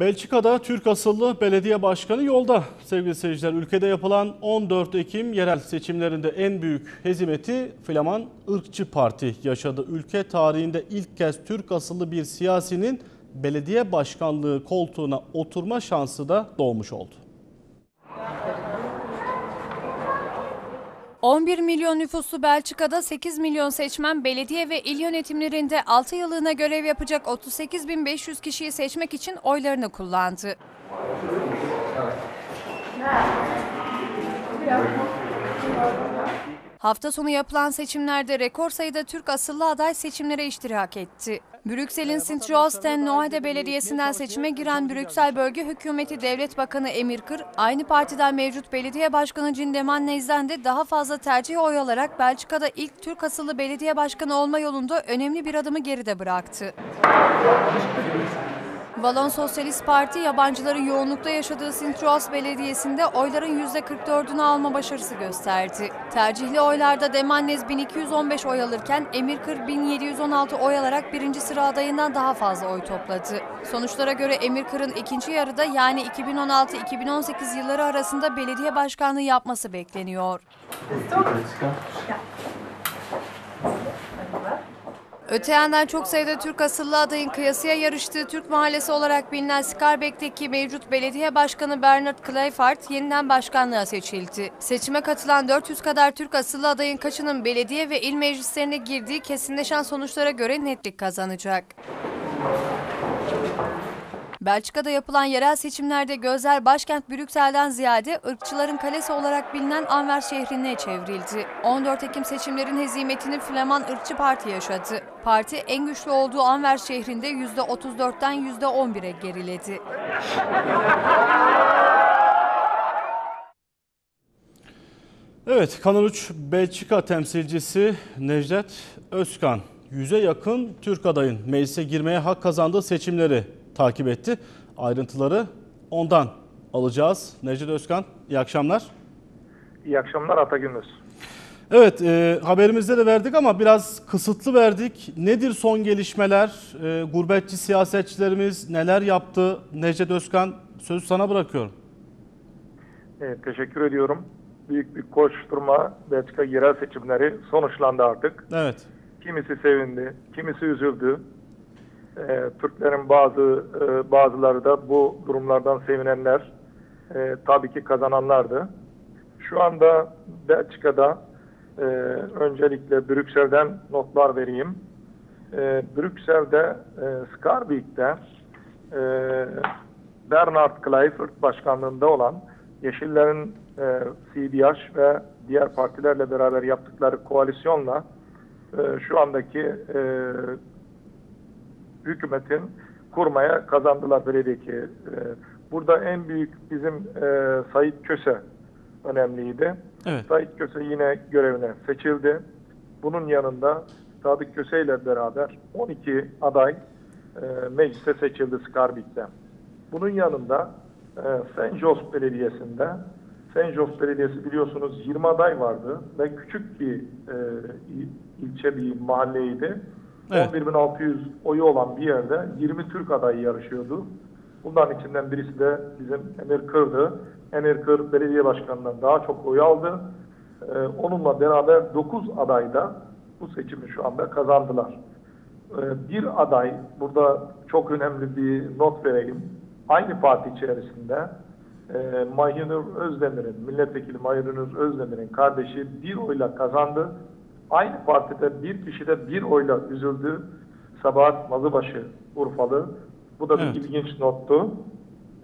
Belçika'da Türk asıllı belediye başkanı yolda sevgili seyirciler. Ülkede yapılan 14 Ekim yerel seçimlerinde en büyük hezimeti Flaman ırkçı Parti yaşadı. Ülke tarihinde ilk kez Türk asıllı bir siyasinin belediye başkanlığı koltuğuna oturma şansı da doğmuş oldu. 11 milyon nüfuslu Belçika'da 8 milyon seçmen belediye ve il yönetimlerinde 6 yıllığına görev yapacak 38.500 kişiyi seçmek için oylarını kullandı. Hafta sonu yapılan seçimlerde rekor sayıda Türk asıllı aday seçimlere iştirak etti. Brüksel'in Sint-Joosten-Noode Belediyesi'nden seçime giren Brüksel Bölge Hükümeti Devlet Bakanı Emir Kır, aynı partiden mevcut belediye başkanı Cindeman Nez'den de daha fazla tercih oy alarak Belçika'da ilk Türk asıllı belediye başkanı olma yolunda önemli bir adımı geride bıraktı. Valon Sosyalist Parti yabancıların yoğunlukta yaşadığı Sint-Roos Belediyesi'nde oyların %44'ünü alma başarısı gösterdi. Tercihli oylarda Demannez 1215 oy alırken Emir Kır 1716 oy alarak birinci sıra adayından daha fazla oy topladı. Sonuçlara göre Emir Kır'ın ikinci yarıda yani 2016-2018 yılları arasında belediye başkanlığı yapması bekleniyor. Öte yandan çok sayıda Türk asıllı adayın kıyasıya yarıştığı Türk Mahallesi olarak bilinen Skarbek'teki mevcut belediye başkanı Bernard Kleifert yeniden başkanlığa seçildi. Seçime katılan 400 kadar Türk asıllı adayın kaçının belediye ve il meclislerine girdiği kesinleşen sonuçlara göre netlik kazanacak. Belçika'da yapılan yerel seçimlerde gözler başkent Brüksel'den ziyade ırkçıların kalesi olarak bilinen Anvers şehrine çevrildi. 14 Ekim seçimlerin hezimetini Flaman ırkçı parti yaşadı. Parti en güçlü olduğu Anvers şehrinde %34'ten %11'e geriledi. Evet Kanal 3 Belçika temsilcisi Necdet Özkan yüze yakın Türk adayın meclise girmeye hak kazandığı seçimleri takip etti. Ayrıntıları ondan alacağız. Necdet Özkan iyi akşamlar. İyi akşamlar Atagünüz. Evet e, haberimizde de verdik ama biraz kısıtlı verdik. Nedir son gelişmeler? E, gurbetçi siyasetçilerimiz neler yaptı? Necdet Özkan sözü sana bırakıyorum. Evet, teşekkür ediyorum. Büyük bir koşturma Belçika yerel seçimleri sonuçlandı artık. Evet. Kimisi sevindi, kimisi üzüldü. Ee, Türklerin bazı e, bazıları da bu durumlardan sevinenler e, tabii ki kazananlardı. Şu anda Belçika'da e, öncelikle Brüksel'den notlar vereyim. E, Brüksel'de e, Skarbek'te e, Bernard Kleifert başkanlığında olan Yeşillerin e, CDH ve diğer partilerle beraber yaptıkları koalisyonla e, şu andaki e, hükümetin kurmaya kazandılar belediyeki. E, burada en büyük bizim e, Sayit Köse önemliydi. Evet. Sayit Köse yine görevine seçildi. Bunun yanında Sadık Köse ile beraber 12 aday e, meclise seçildi Skarbik'te. Bunun yanında e, St. Jos Belediyesi'nde St. Jos Belediyesi biliyorsunuz 20 aday vardı ve küçük bir e, il- ilçe bir mahalleydi. Evet. 11.600 oyu olan bir yerde 20 Türk adayı yarışıyordu. Bunların içinden birisi de bizim Emir Kır'dı. Emir Kır belediye başkanından daha çok oy aldı. Ee, onunla beraber 9 aday da bu seçimi şu anda kazandılar. Ee, bir aday, burada çok önemli bir not vereyim. Aynı parti içerisinde e, Mahinur Özdemir'in, milletvekili Mahinur Özdemir'in kardeşi bir oyla kazandı. Aynı partide bir kişi de bir oyla üzüldü. Sabahat Mazıbaşı Urfalı. Bu da bir Evet. ilginç nottu.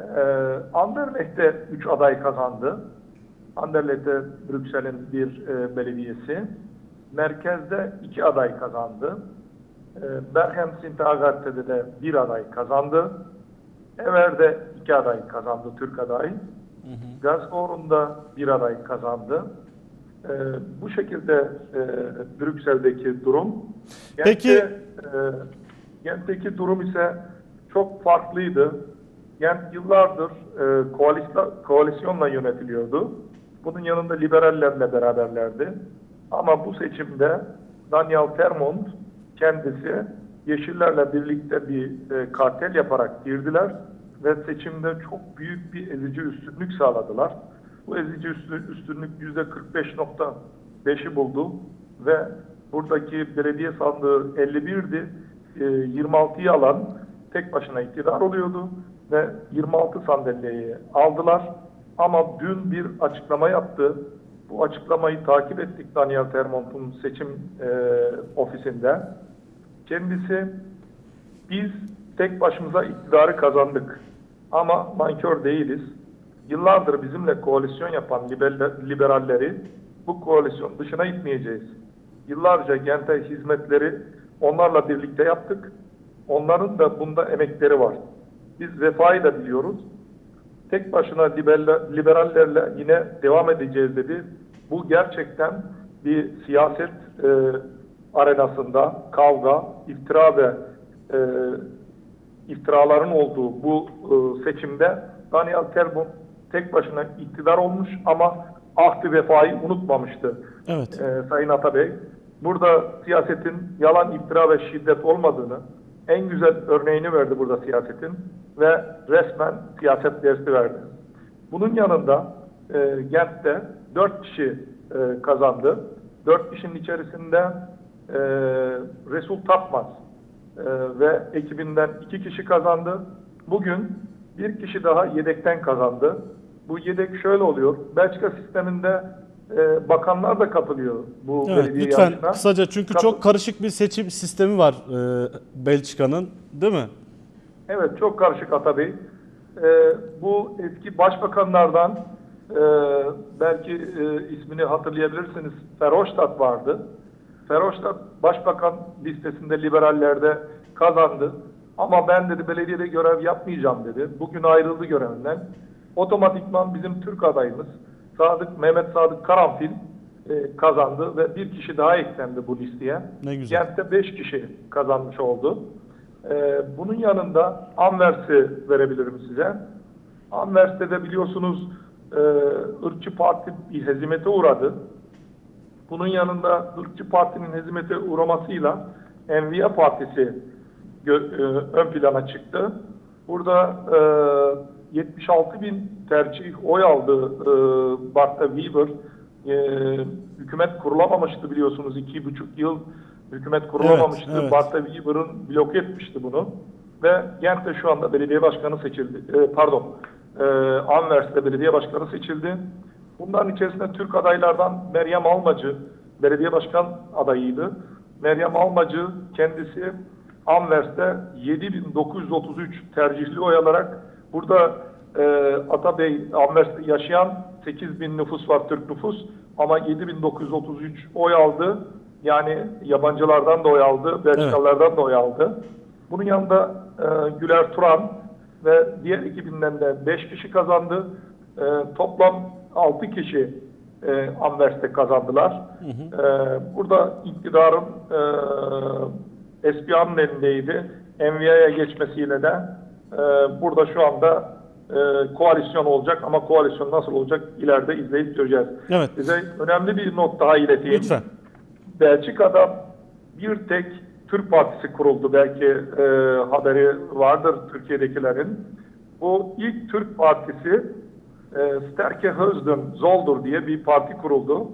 Ee, Anderlecht'te 3 aday kazandı. Anderlecht'te Brüksel'in bir e, belediyesi. Merkezde 2 aday kazandı. Ee, Berchem Sint-Agatte'de de bir aday kazandı. Ever'de 2 aday kazandı Türk aday. Glasgow'un bir aday kazandı. Ee, bu şekilde e, Brüksel'deki durum. Peki- Gent'te, e, Gent'teki durum ise çok farklıydı. Gent yıllardır e, koalisyon, koalisyonla yönetiliyordu. Bunun yanında liberallerle beraberlerdi. Ama bu seçimde Daniel Termont kendisi Yeşillerle birlikte bir e, kartel yaparak girdiler ve seçimde çok büyük bir ezici üstünlük sağladılar. Bu ezici üstü- üstünlük %45.5'i buldu ve buradaki belediye sandığı 51'di. E, 26'yı alan tek başına iktidar oluyordu ve 26 sandalyeyi aldılar. Ama dün bir açıklama yaptı. Bu açıklamayı takip ettik Daniel Termont'un seçim e, ofisinde. Kendisi biz tek başımıza iktidarı kazandık ama nankör değiliz. Yıllardır bizimle koalisyon yapan liber- liberalleri bu koalisyon dışına itmeyeceğiz. Yıllarca Gente hizmetleri onlarla birlikte yaptık. Onların da bunda emekleri var. Biz vefayı da biliyoruz. Tek başına liberal- liberallerle yine devam edeceğiz dedi. Bu gerçekten bir siyaset e, arenasında kavga, iftira ve e, iftiraların olduğu bu e, seçimde Daniel Terbo tek başına iktidar olmuş ama ahdi vefayı unutmamıştı. Evet. E, Sayın Atabey. Burada siyasetin yalan, iftira ve şiddet olmadığını en güzel örneğini verdi burada siyasetin ve resmen siyaset dersi verdi. Bunun yanında e, Gent'te dört kişi e, kazandı. Dört kişinin içerisinde e, Resul Tapmaz e, ve ekibinden iki kişi kazandı. Bugün bir kişi daha yedekten kazandı. Bu yedek şöyle oluyor. Belçika sisteminde e, bakanlar da katılıyor bu Evet, belediye lütfen yarışına. kısaca çünkü Katı- çok karışık bir seçim sistemi var e, Belçika'nın değil mi? Evet çok karışık Atabey. Ee, bu eski başbakanlardan e, belki e, ismini hatırlayabilirsiniz. Verhofstadt vardı. Verhofstadt başbakan listesinde liberallerde kazandı. Ama ben dedi belediyede görev yapmayacağım dedi. Bugün ayrıldı görevinden. Otomatikman bizim Türk adayımız Sadık Mehmet Sadık Karanfil e, kazandı ve bir kişi daha eklendi bu listeye. Ne güzel. Kent'te 5 kişi kazanmış oldu. Ee, bunun yanında Anvers'i verebilirim size. Anvers'te de biliyorsunuz e, ırkçı parti bir hezimete uğradı. Bunun yanında ırkçı partinin hezimete uğramasıyla Enviya Partisi e, ön plana çıktı. Burada e, 76 bin tercih oy aldı e, Bartha Weaver. E, hükümet kurulamamıştı biliyorsunuz. iki buçuk yıl hükümet kurulamamıştı. Evet, evet. Bartha Weaver'ın bloke etmişti bunu. Ve Gent'te şu anda belediye başkanı seçildi. E, pardon, e, Anvers'te belediye başkanı seçildi. Bunların içerisinde Türk adaylardan Meryem Almacı belediye başkan adayıydı. Meryem Almacı kendisi Anvers'te 7933 tercihli oy alarak burada e, Atabey Anvers'te yaşayan 8000 nüfus var Türk nüfus ama 7933 oy aldı. Yani yabancılardan da oy aldı, Belçikalılardan da oy aldı. Bunun yanında e, Güler Turan ve diğer ekibinden de 5 kişi kazandı. E, toplam 6 kişi e, Anvers'te kazandılar. E, burada iktidarın e, SPA'nın elindeydi. Envia'ya geçmesiyle de e, burada şu anda e, koalisyon olacak ama koalisyon nasıl olacak ileride izleyip göreceğiz. Evet. Size önemli bir not daha ileteyim. Lütfen. Belçika'da bir tek Türk Partisi kuruldu. Belki e, haberi vardır Türkiye'dekilerin. Bu ilk Türk Partisi e, Sterke Hözdün Zoldur diye bir parti kuruldu.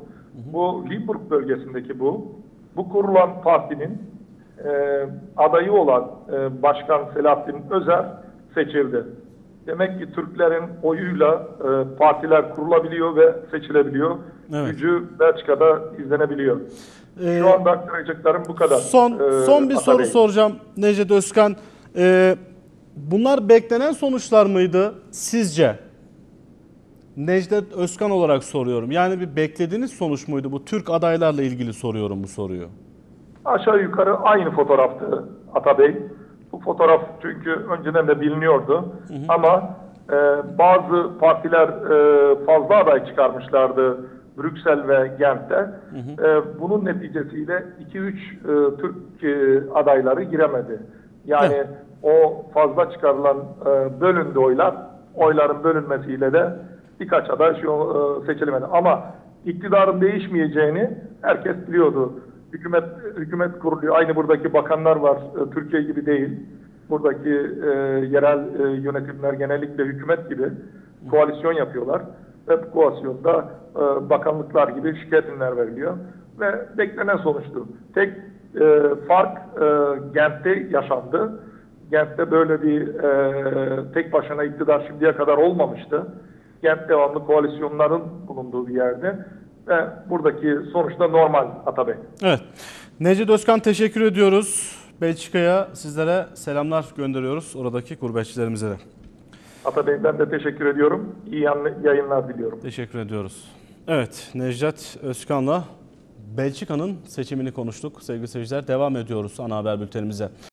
Bu Limburg bölgesindeki bu. Bu kurulan partinin e, adayı olan e, Başkan Selahattin Özer seçildi. Demek ki Türklerin oyuyla e, partiler kurulabiliyor ve seçilebiliyor. Evet. Gücü Belçika'da izlenebiliyor. Ee, Şu anda aktaracaklarım bu kadar. Son Ee, son bir Ata soru soracağım Necdet Özkan. Ee, bunlar beklenen sonuçlar mıydı sizce? Necdet Özkan olarak soruyorum. Yani bir beklediğiniz sonuç muydu? Bu Türk adaylarla ilgili soruyorum bu soruyu. Aşağı yukarı aynı fotoğraftı Atabey. Bu fotoğraf çünkü önceden de biliniyordu. Ama e, bazı partiler e, fazla aday çıkarmışlardı Brüksel ve Gent'te. E, bunun neticesiyle 2-3 e, Türk e, adayları giremedi. Yani Evet. o fazla çıkarılan e, bölündü oylar. Oyların bölünmesiyle de birkaç aday şu e, seçilemedi. Ama iktidarın değişmeyeceğini herkes biliyordu. Hükümet hükümet kuruluyor. Aynı buradaki bakanlar var. E, Türkiye gibi değil. buradaki e, yerel e, yönetimler genellikle hükümet gibi koalisyon yapıyorlar. Ve bu koalisyonda e, bakanlıklar gibi şikayetinler veriliyor. Ve beklenen sonuçtu. Tek e, fark e, Gent'te yaşandı. Gent'te böyle bir e, tek başına iktidar şimdiye kadar olmamıştı. Gent devamlı koalisyonların bulunduğu bir yerde. Ve buradaki sonuçta normal Atabey. Evet. Necdet Özkan teşekkür ediyoruz. Belçika'ya sizlere selamlar gönderiyoruz oradaki gurbetçilerimize de. Atabey ben de teşekkür ediyorum. İyi yayınlar diliyorum. Teşekkür ediyoruz. Evet, Necdet Özkan'la Belçika'nın seçimini konuştuk. Sevgili seyirciler devam ediyoruz ana haber bültenimize.